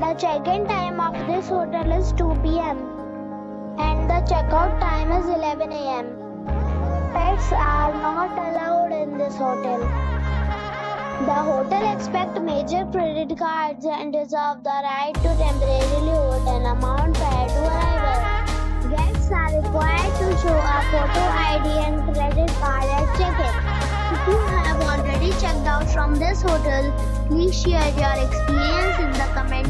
The check-in time of this hotel is 2 p.m. and the checkout time is 11 a.m. Pets are not allowed in this hotel. The hotel accepts major credit cards and reserves the right to temporarily hold an amount prior to arrival. Guests are required to show a photo ID and credit card at check-in. If you have already checked out from this hotel, please share your experience in the comment